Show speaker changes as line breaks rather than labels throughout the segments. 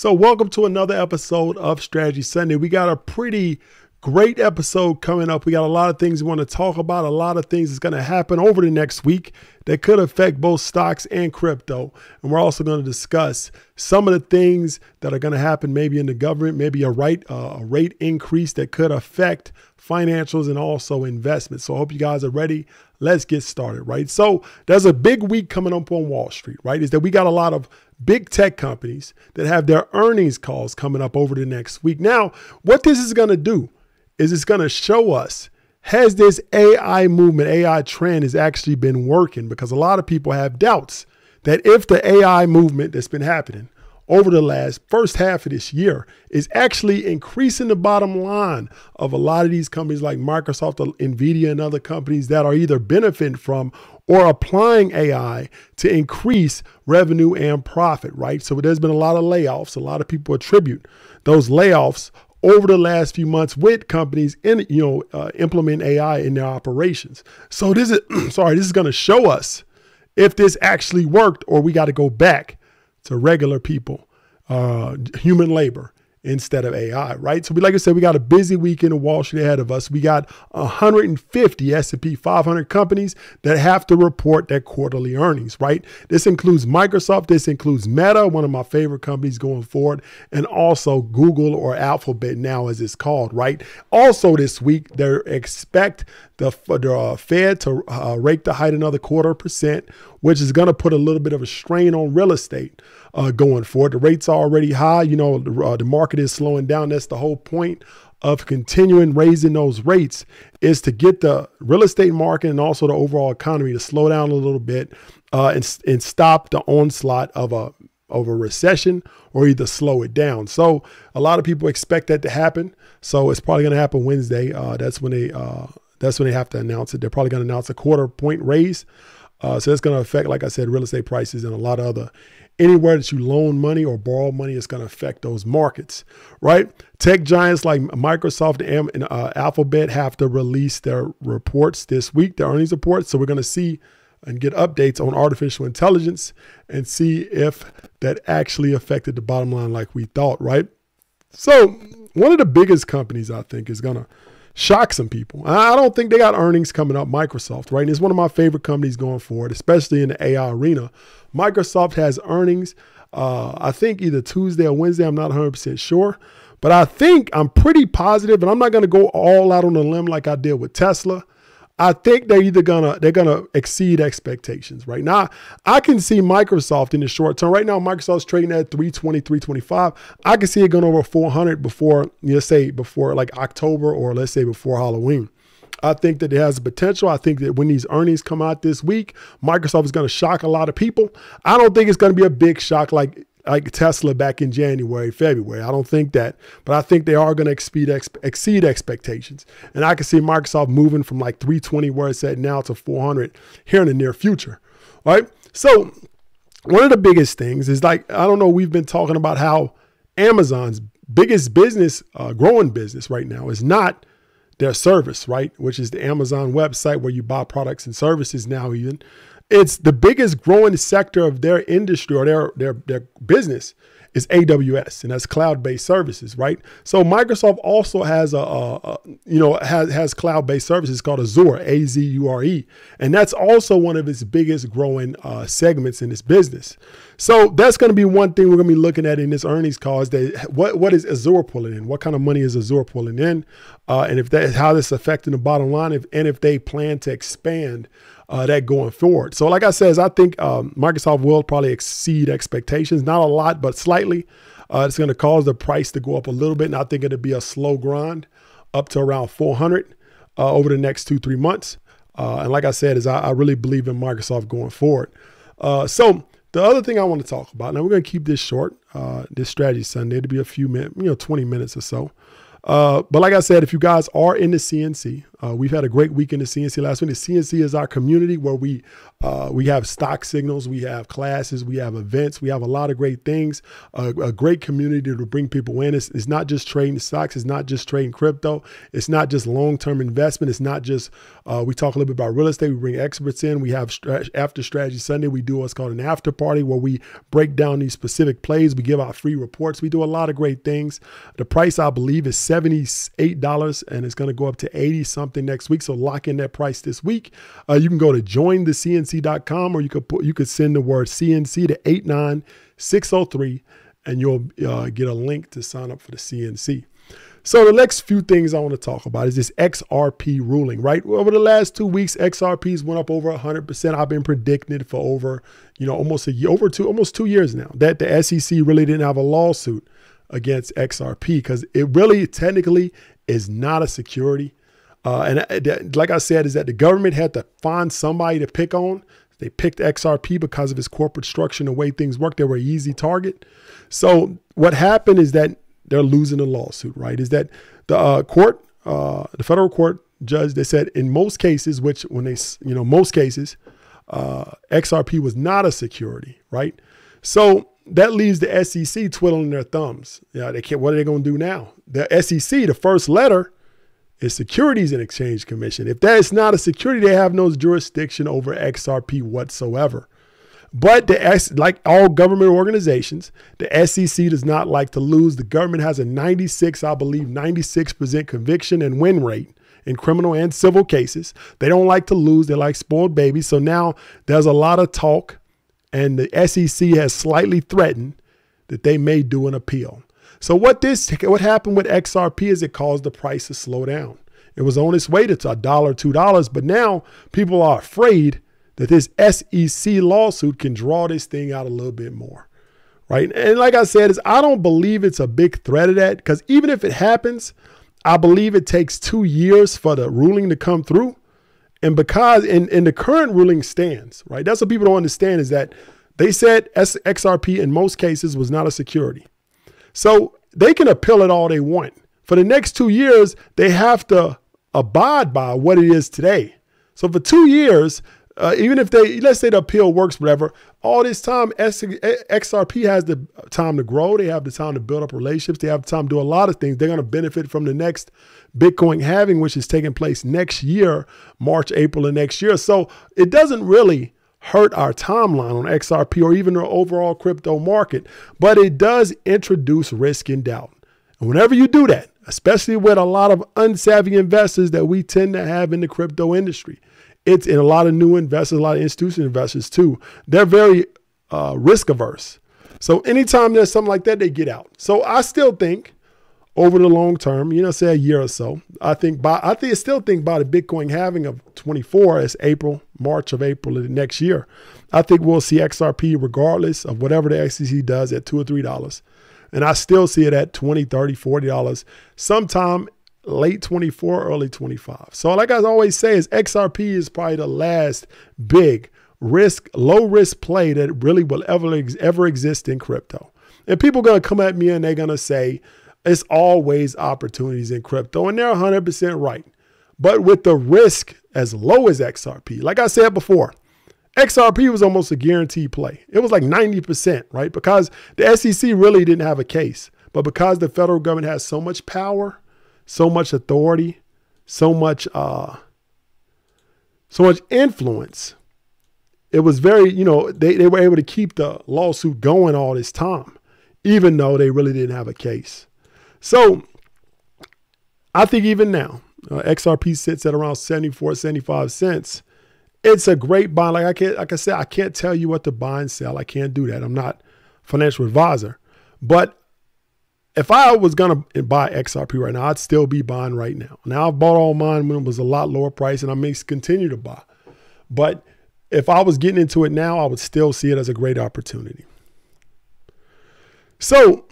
So, welcome to another episode of Strategy Sunday. We got a pretty great episode coming up. We got a lot of things we want to talk about, a lot of things that's going to happen over the next week that could affect both stocks and crypto. And we're also going to discuss some of the things that are going to happen maybe in the government, maybe a rate, uh, a rate increase that could affect financials and also investments. So I hope you guys are ready. Let's get started, right? So there's a big week coming up on Wall Street, right? Is that we got a lot of big tech companies that have their earnings calls coming up over the next week. Now, what this is going to do is it's going to show us has this AI movement, AI trend has actually been working because a lot of people have doubts that if the AI movement that's been happening over the last first half of this year is actually increasing the bottom line of a lot of these companies like Microsoft, Nvidia, and other companies that are either benefiting from or applying AI to increase revenue and profit, right? So there's been a lot of layoffs. A lot of people attribute those layoffs over the last few months with companies in you know uh, implement AI in their operations. So this is sorry, this is going to show us if this actually worked or we got to go back to regular people, uh, human labor instead of AI, right? So we, like I said, we got a busy weekend of Wall Street ahead of us. We got 150 S&P 500 companies that have to report their quarterly earnings, right? This includes Microsoft, this includes Meta, one of my favorite companies going forward, and also Google or Alphabet now as it's called, right? Also this week, they expect the, the uh, Fed to uh, rake the height another quarter percent, which is going to put a little bit of a strain on real estate uh, going forward. The rates are already high. You know, the, uh, the market is slowing down. That's the whole point of continuing raising those rates is to get the real estate market and also the overall economy to slow down a little bit uh, and, and stop the onslaught of a of a recession or either slow it down. So a lot of people expect that to happen. So it's probably going to happen Wednesday. Uh, that's when they uh, that's when they have to announce it. They're probably going to announce a quarter point raise. Uh, so it's going to affect, like I said, real estate prices and a lot of other anywhere that you loan money or borrow money is going to affect those markets, right? Tech giants like Microsoft and uh, Alphabet have to release their reports this week, their earnings reports. So we're going to see and get updates on artificial intelligence and see if that actually affected the bottom line like we thought, right? So one of the biggest companies I think is going to shock some people. I don't think they got earnings coming up, Microsoft, right? And it's one of my favorite companies going forward, especially in the AI arena. Microsoft has earnings, uh, I think either Tuesday or Wednesday. I'm not 100% sure. But I think I'm pretty positive, and I'm not going to go all out on a limb like I did with Tesla. I think they're either gonna they're gonna exceed expectations right now. I can see Microsoft in the short term. Right now, Microsoft's trading at 320, 325. I can see it going over 400 before, let's say before like October or let's say before Halloween. I think that it has potential. I think that when these earnings come out this week, Microsoft is going to shock a lot of people. I don't think it's going to be a big shock like like Tesla back in January, February. I don't think that, but I think they are going to exceed exceed expectations. And I can see Microsoft moving from like 320 where it's at now to 400 here in the near future. Right? So one of the biggest things is like I don't know. We've been talking about how Amazon's biggest business, uh, growing business right now, is not their service, right? Which is the Amazon website where you buy products and services now, even it's the biggest growing sector of their industry or their their their business is AWS, and that's cloud-based services, right? So Microsoft also has a, a, a you know has has cloud-based services called Azure, A Z U R E, and that's also one of its biggest growing uh, segments in its business. So that's going to be one thing we're going to be looking at in this earnings call is that what what is Azure pulling in? What kind of money is Azure pulling in? Uh, and if that how this affecting the bottom line, if and if they plan to expand uh, that going forward. So, like I said, I think um, Microsoft will probably exceed expectations, not a lot, but slightly. Uh, it's going to cause the price to go up a little bit, and I think it'll be a slow grind up to around 400 uh, over the next two three months. Uh, and like I said, is I, I, really believe in Microsoft going forward. Uh, so the other thing I want to talk about now, we're going to keep this short. Uh, this strategy Sunday to be a few minutes, you know, 20 minutes or so. Uh, but like I said, if you guys are in the CNC, uh, we've had a great week in the CNC last week. The CNC is our community where we uh, we have stock signals, we have classes, we have events, we have a lot of great things. a great community to bring people in. It's, it's, not just trading stocks, it's not just trading crypto, it's not just long term investment. It's not just uh, we talk a little bit about real estate. We bring experts in. We have after strategy Sunday. We do what's called an after party where we break down these specific plays. We give out free reports. We do a lot of great things. The price I believe is seventy eight dollars, and it's going to go up to eighty something next week. So lock in that price this week. Uh, you can go to jointhecnc.com or you could put, you could send the word CNC to 89603 and you'll uh, get a link to sign up for the CNC. So the next few things I want to talk about is this XRP ruling, right? Over the last two weeks, XRPs went up over 100%. I've been predicting for over, you know, almost a year, over two, almost two years now that the SEC really didn't have a lawsuit against XRP because it really technically is not a security. Uh, and uh, like I said, is that the government had to find somebody to pick on. They picked XRP because of its corporate structure and the way things work. They were an easy target. So what happened is that they're losing the lawsuit, right? Is that the uh, court, uh, the federal court judge, they said in most cases, which when they, you know, most cases, uh, XRP was not a security, right? So that leaves the SEC twiddling their thumbs. Yeah, they can't. What are they going to do now? The SEC, the first letter is Securities and Exchange Commission. If that is not a security, they have no jurisdiction over XRP whatsoever. But the S, like all government organizations, the SEC does not like to lose. The government has a 96, I believe, 96% conviction and win rate in criminal and civil cases. They don't like to lose. They like spoiled babies. So now there's a lot of talk, and the SEC has slightly threatened that they may do an appeal. So what this what happened with XRP is it caused the price to slow down. It was on its way to a dollar, two dollars, but now people are afraid that this SEC lawsuit can draw this thing out a little bit more. Right. And like I said, is I don't believe it's a big threat of that because even if it happens, I believe it takes two years for the ruling to come through. And because in, in the current ruling stands, right? That's what people don't understand is that they said XRP in most cases was not a security. So they can appeal it all they want. For the next two years, they have to abide by what it is today. So for two years, uh, even if they let's say the appeal works, whatever, all this time XRP has the time to grow. They have the time to build up relationships. They have the time to do a lot of things. They're going to benefit from the next Bitcoin halving, which is taking place next year, March, April of next year. So it doesn't really hurt our timeline on XRP or even the overall crypto market, but it does introduce risk and doubt. And whenever you do that, especially with a lot of unsavvy investors that we tend to have in the crypto industry, it's in a lot of new investors, a lot of institutional investors too. They're very uh, risk averse. So anytime there's something like that, they get out. So I still think over the long term, you know, say a year or so. I think by I think still think by the Bitcoin halving of 24 as April, March of April of the next year. I think we'll see XRP regardless of whatever the SEC does at two or three dollars. And I still see it at 20, 30, 40 dollars sometime late 24, early 25. So like I always say is XRP is probably the last big risk, low risk play that really will ever ever exist in crypto. And people are going to come at me and they're going to say, it's always opportunities in crypto. And they're 100% right. But with the risk as low as XRP, like I said before, XRP was almost a guaranteed play. It was like 90%, right? Because the SEC really didn't have a case. But because the federal government has so much power, so much authority, so much uh so much influence, it was very, you know, they, they were able to keep the lawsuit going all this time, even though they really didn't have a case. So I think even now, uh, XRP sits at around 74, 75 cents. It's a great buy. Like I can't, like I said, I can't tell you what to buy and sell. I can't do that. I'm not financial advisor. But if I was gonna buy XRP right now, I'd still be buying right now. Now I've bought all mine when it was a lot lower price, and I may continue to buy. But if I was getting into it now, I would still see it as a great opportunity. So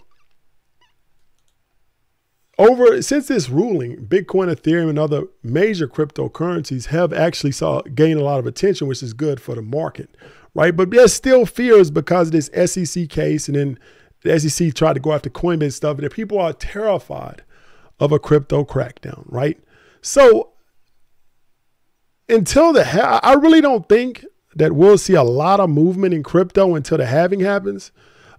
over since this ruling, Bitcoin, Ethereum, and other major cryptocurrencies have actually saw gain a lot of attention, which is good for the market, right? But there's still fears because of this SEC case, and then the SEC tried to go after Coinbase stuff, and people are terrified of a crypto crackdown, right? So until the ha- I really don't think that we'll see a lot of movement in crypto until the halving happens.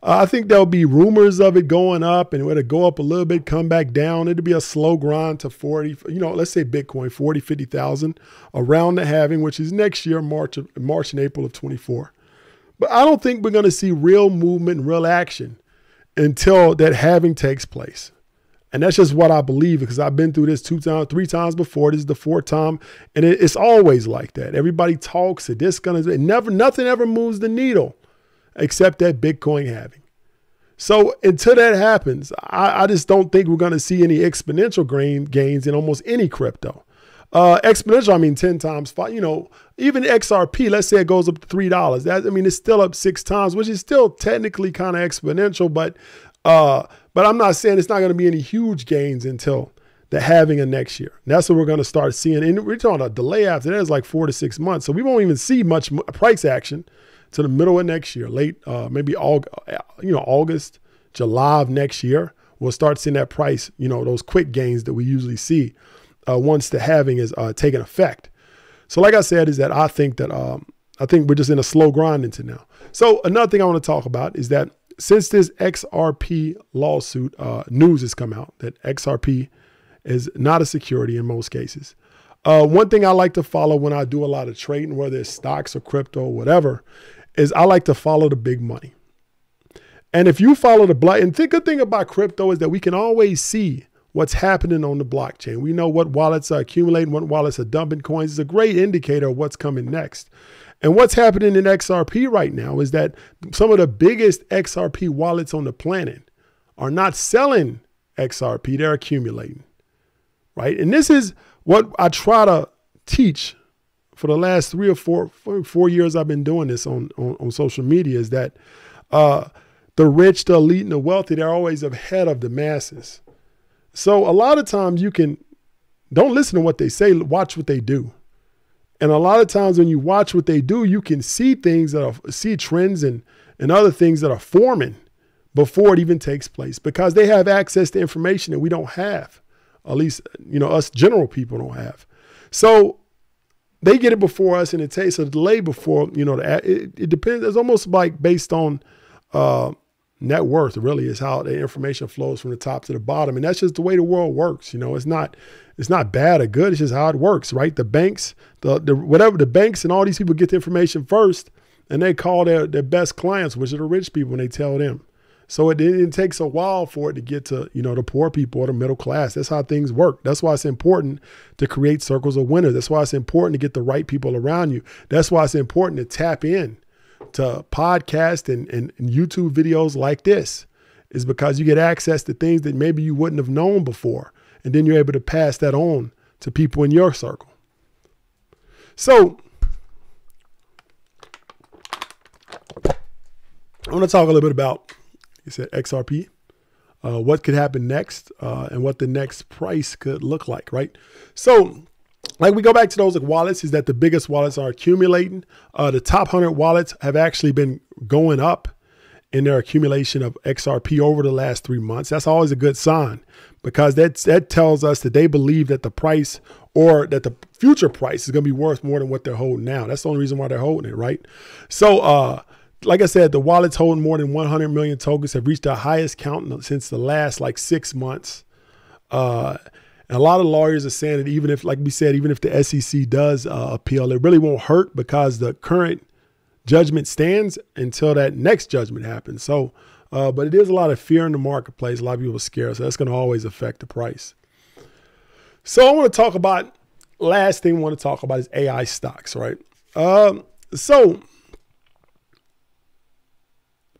Uh, I think there'll be rumors of it going up and it'll go up a little bit, come back down. It'll be a slow grind to 40, you know, let's say Bitcoin, 40, 50,000 around the halving, which is next year, March, March and April of 24. But I don't think we're going to see real movement real action until that halving takes place. And that's just what I believe because I've been through this two times, three times before. This is the fourth time. And it, it's always like that. Everybody talks it. This gonna it never nothing ever moves the needle except that Bitcoin halving. So until that happens, I, I just don't think we're gonna see any exponential gain, gains in almost any crypto. Uh, exponential, I mean, 10 times five, you know, even XRP, let's say it goes up to $3. That, I mean, it's still up six times, which is still technically kind of exponential, but uh, but I'm not saying it's not going to be any huge gains until the halving of next year. And that's what we're going to start seeing. And we're talking a delay after that is like four to six months. So we won't even see much price action to the middle of next year, late, uh, maybe August, you know, August, July of next year. We'll start seeing that price, you know, those quick gains that we usually see uh, once the halving is uh, taking effect. So, like I said, is that I think that um, I think we're just in a slow grind into now. So another thing I want to talk about is that since this XRP lawsuit uh, news has come out that XRP is not a security in most cases. Uh, one thing I like to follow when I do a lot of trading, whether it's stocks or crypto or whatever, is I like to follow the big money. And if you follow the block, and the good thing about crypto is that we can always see what's happening on the blockchain. We know what wallets are accumulating, what wallets are dumping coins. It's a great indicator of what's coming next. And what's happening in XRP right now is that some of the biggest XRP wallets on the planet are not selling XRP, they're accumulating. Right? And this is what I try to teach for the last three or four, four, four years I've been doing this on, on, on social media is that uh, the rich, the elite, and the wealthy, they're always ahead of the masses. So a lot of times you can, don't listen to what they say, watch what they do. And a lot of times when you watch what they do, you can see things that are see trends and and other things that are forming before it even takes place because they have access to information that we don't have. At least, you know, us general people don't have. So they get it before us and it takes a delay before, you know, it, it depends. It's almost like based on uh, net worth really is how the information flows from the top to the bottom. And that's just the way the world works. You know, it's not it's not bad or good. It's just how it works, right? The banks, the, the whatever the banks and all these people get the information first, and they call their their best clients, which are the rich people, and they tell them. So it, it takes a while for it to get to you know the poor people or the middle class. That's how things work. That's why it's important to create circles of winners. That's why it's important to get the right people around you. That's why it's important to tap in to podcast and, and, and YouTube videos like this. Is because you get access to things that maybe you wouldn't have known before and then you're able to pass that on to people in your circle. So, I want to talk a little bit about, you said XRP, uh, what could happen next, uh, and what the next price could look like, right? So, like we go back to those like wallets, is that the biggest wallets are accumulating. Uh, the top 100 wallets have actually been going up in their accumulation of XRP over the last three months. That's always a good sign because that that tells us that they believe that the price or that the future price is going to be worth more than what they're holding now. That's the only reason why they're holding it, right? So, uh, like I said, the wallets holding more than 100 million tokens have reached the highest count since the last like six months. Uh, and a lot of lawyers are saying that even if, like we said, even if the SEC does uh, appeal, it really won't hurt because the current judgment stands until that next judgment happens. So, uh, but it is a lot of fear in the marketplace. A lot of people are scared, so that's going to always affect the price. So I want to talk about last thing I want to talk about is AI stocks, right? Um, so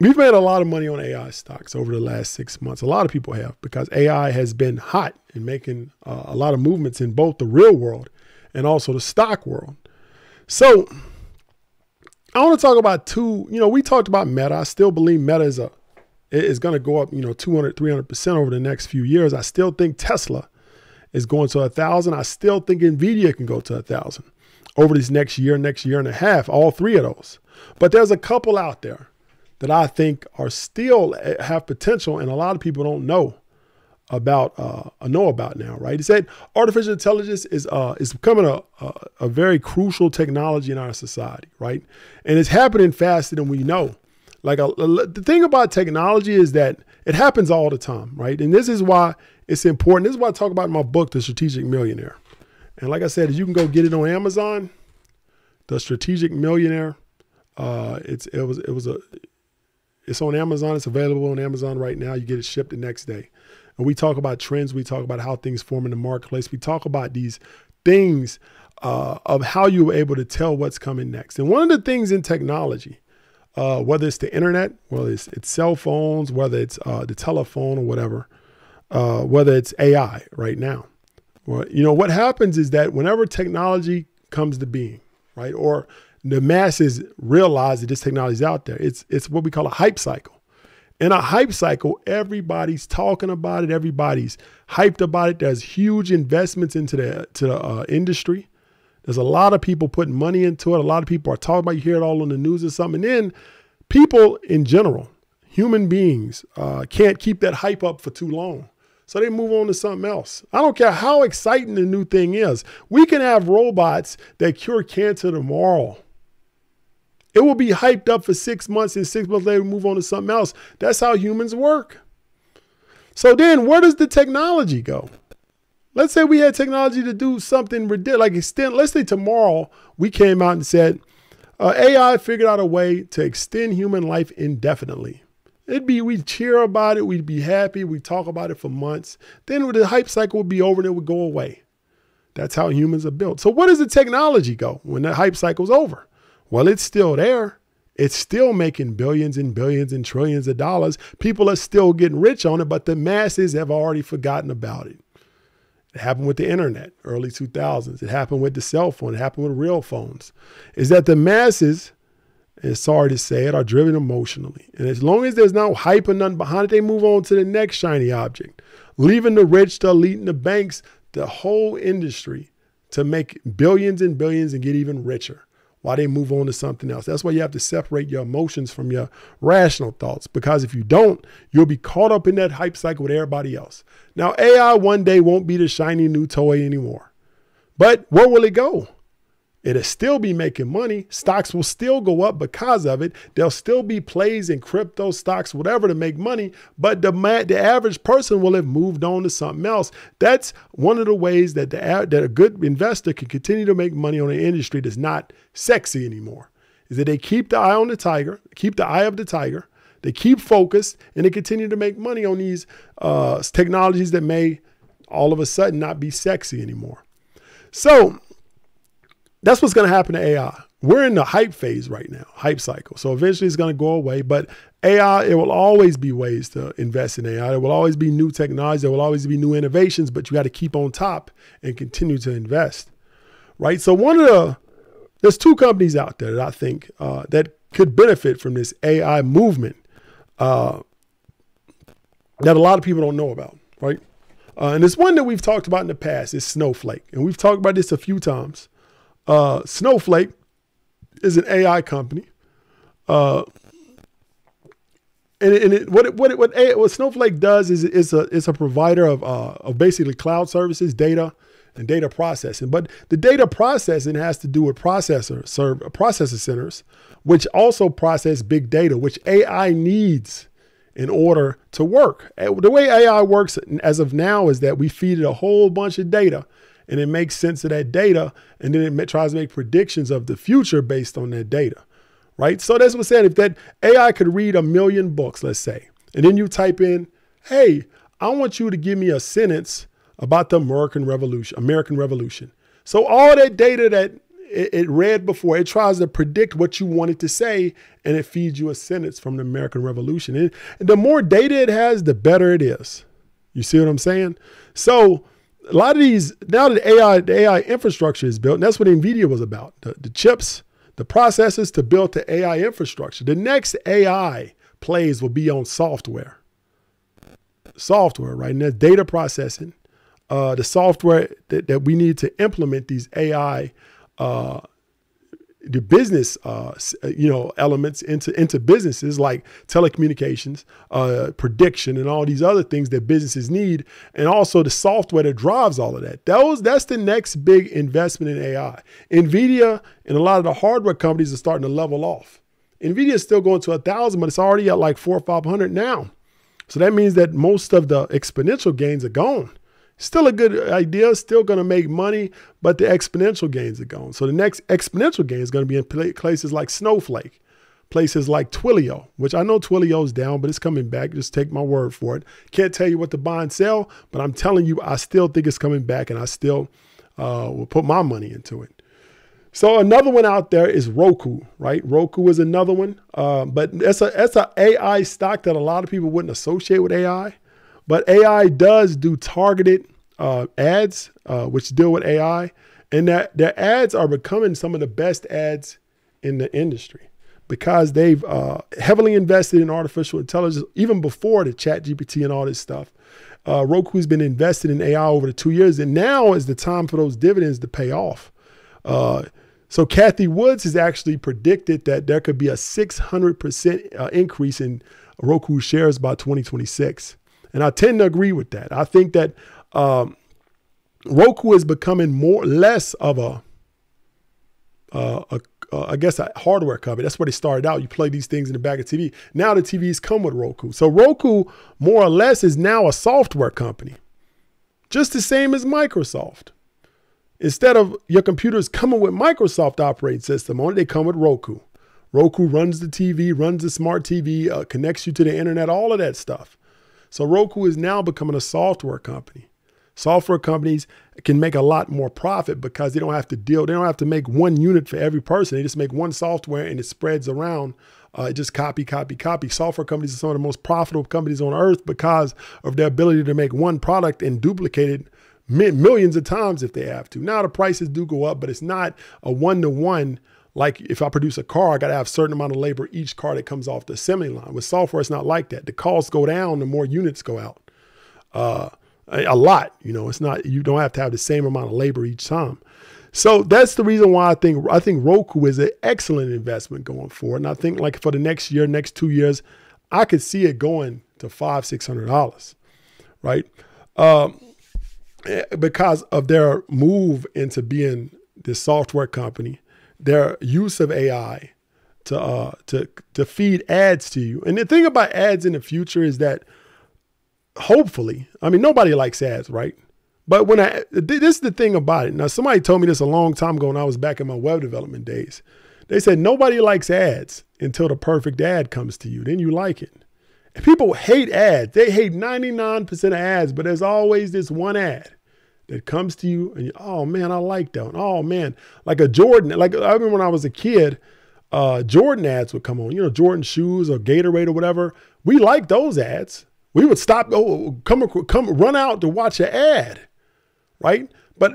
we've made a lot of money on AI stocks over the last six months. A lot of people have because AI has been hot and making uh, a lot of movements in both the real world and also the stock world. So I want to talk about two. You know, we talked about Meta. I still believe Meta is a is going to go up, you know, 200, 300% over the next few years. I still think Tesla is going to a thousand. I still think Nvidia can go to a thousand over this next year, next year and a half, all three of those. But there's a couple out there that I think are still eh, have potential and a lot of people don't know about uh, know about now, right? He said artificial intelligence is uh, is becoming a, a, a very crucial technology in our society, right? And it's happening faster than we know. Like a, a, the thing about technology is that it happens all the time, right? And this is why it's important. This is why I talk about in my book, The Strategic Millionaire. And like I said, you can go get it on Amazon. The Strategic Millionaire. Uh, it's it was it was a it's on Amazon. It's available on Amazon right now. You get it shipped the next day. And we talk about trends. We talk about how things form in the marketplace. We talk about these things uh, of how you were able to tell what's coming next. And one of the things in technology, uh, whether it's the internet, whether it's, it's cell phones, whether it's uh, the telephone or whatever, uh, whether it's AI right now. Well, you know, what happens is that whenever technology comes to being, right, or the masses realize that this technology is out there, it's, it's what we call a hype cycle. In a hype cycle, everybody's talking about it. Everybody's hyped about it. There's huge investments into the to the uh, industry. There's a lot of people putting money into it. A lot of people are talking about. You hear it all on the news or something. And then people in general, human beings, uh, can't keep that hype up for too long. So they move on to something else. I don't care how exciting the new thing is. We can have robots that cure cancer tomorrow. It will be hyped up for six months and six months later move on to something else. That's how humans work. So then where does the technology go? Let's say we had technology to do something ridiculous, like extend, let's say tomorrow we came out and said, uh, AI figured out a way to extend human life indefinitely. It'd be, we'd cheer about it, we'd be happy, we'd talk about it for months. Then the hype cycle would be over and it would go away. That's how humans are built. So where does the technology go when the hype cycle's over? Well, it's still there. It's still making billions and billions and trillions of dollars. People are still getting rich on it, but the masses have already forgotten about it. It happened with the internet, early 2000s. It happened with the cell phone. It happened with real phones. Is that the masses, and sorry to say it, are driven emotionally. And as long as there's no hype or nothing behind it, they move on to the next shiny object, leaving the rich, the elite, and the banks, the whole industry to make billions and billions and get even richer why they move on to something else. That's why you have to separate your emotions from your rational thoughts because if you don't, you'll be caught up in that hype cycle with everybody else. Now, AI one day won't be the shiny new toy anymore. But where will it go? It'll still be making money. Stocks will still go up because of it. There'll still be plays in crypto stocks, whatever, to make money. But the the average person will have moved on to something else. That's one of the ways that the that a good investor can continue to make money on an industry that's not sexy anymore. Is that they keep the eye on the tiger, keep the eye of the tiger. They keep focused and they continue to make money on these uh, technologies that may all of a sudden not be sexy anymore. So that's what's going to happen to AI. We're in the hype phase right now, hype cycle. So eventually it's going to go away. But AI, it will always be ways to invest in AI. There will always be new technology. There will always be new innovations, but you got to keep on top and continue to invest. Right. So one of the there's two companies out there that I think uh, that could benefit from this AI movement uh, that a lot of people don't know about. Right. Uh, and it's one that we've talked about in the past. Is Snowflake, and we've talked about this a few times. Uh, Snowflake is an AI company. Uh, and, and it, what it, what it, what, what Snowflake does is it's a it's a provider of uh, of basically cloud services, data, and data processing. But the data processing has to do with processor serve processor centers, which also process big data, which AI needs in order to work. The way AI works as of now is that we feed it a whole bunch of data and it makes sense of that data and then it tries to make predictions of the future based on that data right? So that's what i'm saying. If that ai could read a million books let's say and then you type in hey i want you to give me a sentence about the american revolution american revolution. So all that data that it, read before it tries to predict what you want it to say and it feeds you a sentence from the american revolution. And the more data it has the better it is. You see what i'm saying? So a lot of these now that AI the AI infrastructure is built, and that's what NVIDIA was about. The, the chips, the processes to build the AI infrastructure. The next AI plays will be on software. Software, right? And that's data processing. Uh, the software that, that we need to implement these AI uh, the business, uh, uh, you know, elements into into businesses like telecommunications, uh, prediction, and all these other things that businesses need, and also the software that drives all of that. Those that's the next big investment in AI. Nvidia and a lot of the hardware companies are starting to level off. Nvidia is still going to a thousand, but it's already at like four or five hundred now. So that means that most of the exponential gains are gone. Still a good idea, still going to make money, but the exponential gains are gone. So the next exponential gain is going to be in places like Snowflake, places like Twilio, which I know Twilio's down, but it's coming back. Just take my word for it. Can't tell you what buy and sell, but I'm telling you, I still think it's coming back, and I still uh, will put my money into it. So another one out there is Roku, right? Roku is another one, uh, but it's a it's a AI stock that a lot of people wouldn't associate with AI. But AI does do targeted uh, ads, uh, which deal with AI, and that their ads are becoming some of the best ads in the industry because they've uh, heavily invested in artificial intelligence even before the Chat GPT and all this stuff. Uh, Roku's been invested in AI over the two years, and now is the time for those dividends to pay off. Uh, so Cathie Woods has actually predicted that there could be a 600% uh, increase in Roku shares by 2026. And I tend to agree with that. I think that um, Roku is becoming more less of a, uh, a uh, I guess a hardware company. That's where they started out. You play these things in the back of TV. Now the TVs come with Roku. So Roku, more or less, is now a software company, just the same as Microsoft. Instead of your computers coming with Microsoft operating system on it, they come with Roku. Roku runs the TV, runs the smart TV, uh, connects you to the internet, all of that stuff. So Roku is now becoming a software company. Software companies can make a lot more profit because they don't have to deal, they don't have to make one unit for every person. They just make one software and it spreads around. Uh, just copy, copy, copy. Software companies are some of the most profitable companies on earth because of their ability to make one product and duplicate it millions of times if they have to. Now the prices do go up, but it's not a one to one like if I produce a car, I got to have a certain amount of labor each car that comes off the assembly line. With software, it's not like that. The costs go down, the more units go out. Uh, a, lot, you know, it's not, you don't have to have the same amount of labor each time. So that's the reason why I think I think Roku is an excellent investment going forward. And I think like for the next year, next two years, I could see it going to five, six hundred dollars, right? Um, eh, because of their move into being this software company their use of AI to uh, to to feed ads to you. And the thing about ads in the future is that hopefully, I mean, nobody likes ads, right? But when I this is the thing about it. Now, somebody told me this a long time ago when I was back in my web development days. They said nobody likes ads until the perfect ad comes to you. Then you like it. And people hate ads. They hate 99% of ads, but there's always this one ad that comes to you and you, oh man, I like that one. Oh man, like a Jordan. Like I remember when I was a kid, uh, Jordan ads would come on. You know, Jordan shoes or Gatorade or whatever. We liked those ads. We would stop, oh, come, come, run out to watch an ad, right? But,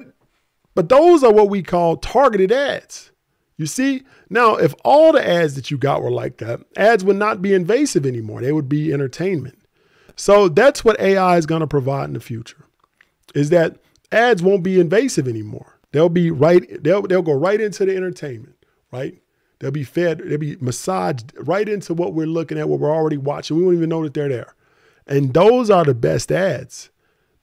but those are what we call targeted ads. You see, now if all the ads that you got were like that, ads would not be invasive anymore. They would be entertainment. So that's what AI is going to provide in the future. Is that ads won't be invasive anymore. They'll be right, they'll, they'll go right into the entertainment, right? They'll be fed, they'll be massaged right into what we're looking at, what we're already watching. We won't even know that they're there. And those are the best ads.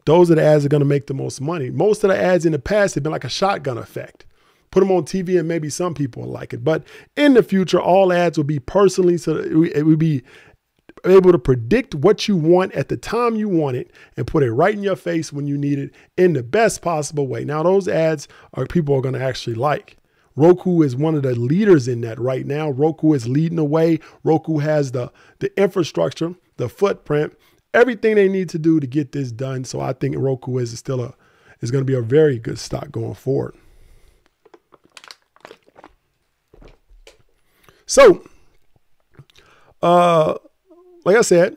Those are the ads that are going to make the most money. Most of the ads in the past have been like a shotgun effect. Put them on TV and maybe some people will like it. But in the future, all ads will be personally, so it would be able to predict what you want at the time you want it and put it right in your face when you need it in the best possible way. Now, those ads are people are going to actually like. Roku is one of the leaders in that right now. Roku is leading the way. Roku has the, the infrastructure, the footprint, everything they need to do to get this done. So I think Roku is still a is going to be a very good stock going forward. So, uh, like I said,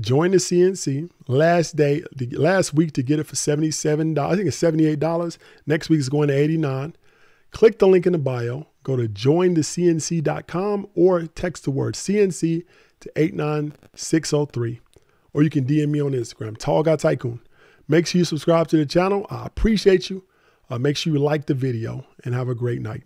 join the CNC. Last day, the last week to get it for $77. I think it's $78. Next week is going to 89 Click the link in the bio. Go to jointhecnc.com or text the word CNC to 89603. Or you can DM me on Instagram, Tall Guy Tycoon. Make sure you subscribe to the channel. I appreciate you. Uh, make sure you like the video and have a great night.